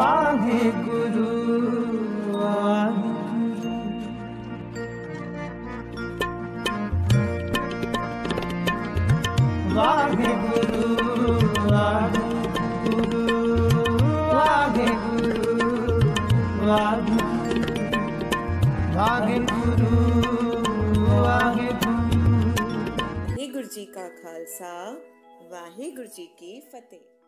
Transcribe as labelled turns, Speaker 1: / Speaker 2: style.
Speaker 1: वाहे गुरु वाहे गुरु। वाहे गुरु वाहे गुरु, वाहे वाहे गुरु। वाहे
Speaker 2: गुरु जी का खालसा, वाहे गुरु जी की फतेह।